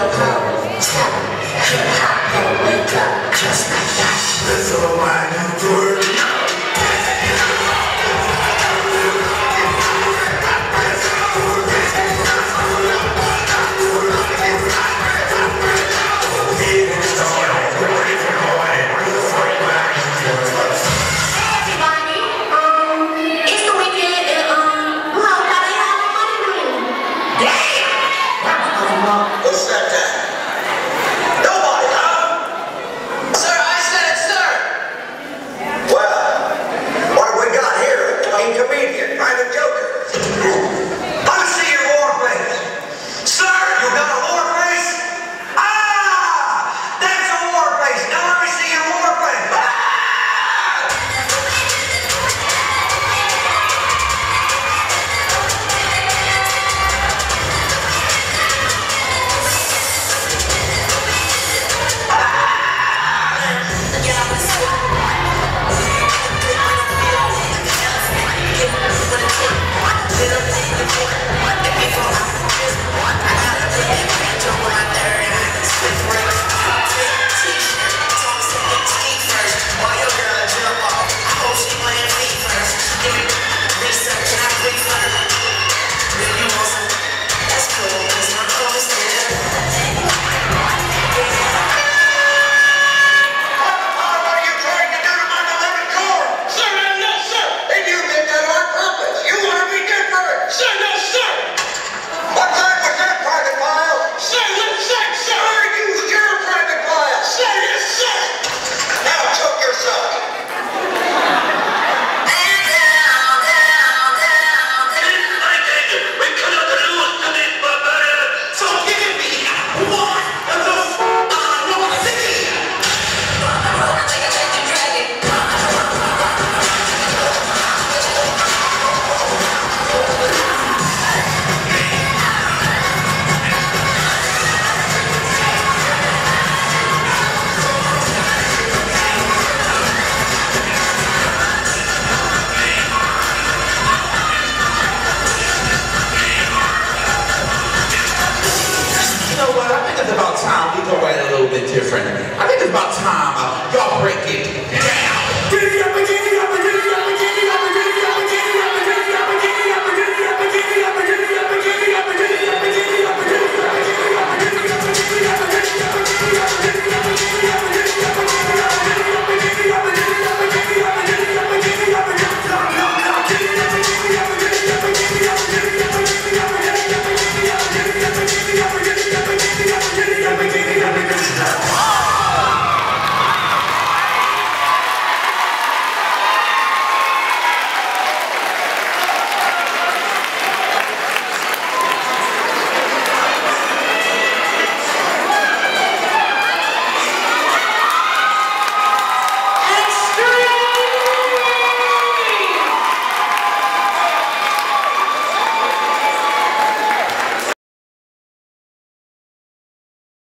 go home, tell hip hop, wake up just like that. That's all right. comedian. about time we go at it a little bit different. I think it's about time uh, y'all break it